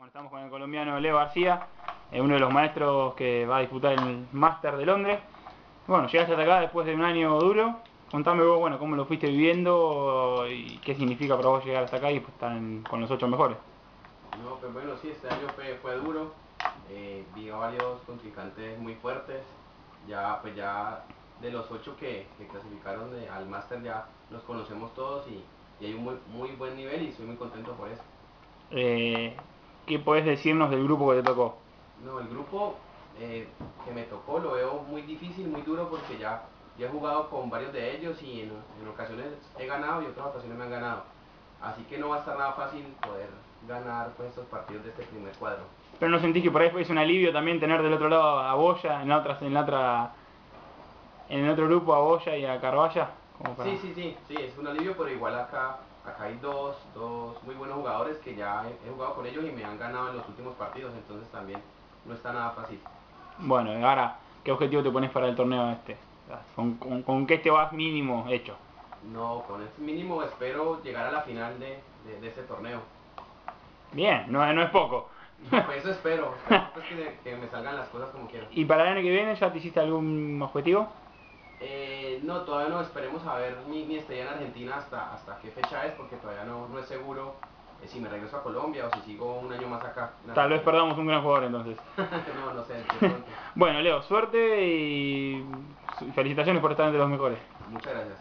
Bueno, estamos con el colombiano Leo García, eh, uno de los maestros que va a disputar el Máster de Londres. Bueno, llegaste hasta acá después de un año duro. Contame vos, bueno, cómo lo fuiste viviendo y qué significa para vos llegar hasta acá y pues, estar en- con los ocho mejores. No, pues bueno, sí, este año fue, fue duro. Eh, vi a varios contrincantes muy fuertes. Ya, pues ya de los ocho que, que clasificaron de- al máster ya los conocemos todos y, y hay un muy, muy buen nivel y estoy muy contento por eso. Eh, ¿Qué podés decirnos del grupo que te tocó? No, el grupo eh, que me tocó lo veo muy difícil, muy duro porque ya, ya he jugado con varios de ellos y en, en ocasiones he ganado y otras ocasiones me han ganado. Así que no va a estar nada fácil poder ganar pues, estos partidos de este primer cuadro. Pero no sentís que por ahí es un alivio también tener del otro lado a Boya, en la otra, en la otra, en el otro grupo a Boya y a Carvalla? Para- Sí, sí, sí, sí, es un alivio, pero igual acá, acá hay dos, dos muy buenos jugadores que ya he, he jugado con ellos y me han ganado en los últimos partidos, entonces también no está nada fácil. Bueno, y ahora, ¿qué objetivo te pones para el torneo este? ¿Con, con, con qué te vas mínimo hecho? No, con ese mínimo espero llegar a la final de, de, de este torneo. Bien, no, no es poco. Pues eso espero, espero pues, que, que me salgan las cosas como quiero. ¿Y para el año que viene ya te hiciste algún objetivo? Eh, no, todavía no esperemos a ver mi, mi estadía en Argentina hasta, hasta qué fecha es, porque todavía no, no es seguro eh, si me regreso a Colombia o si sigo un año más acá. Tal vez perdamos un gran jugador entonces. no, no sé. Bueno, Leo, suerte y felicitaciones por estar entre los mejores. Muchas gracias.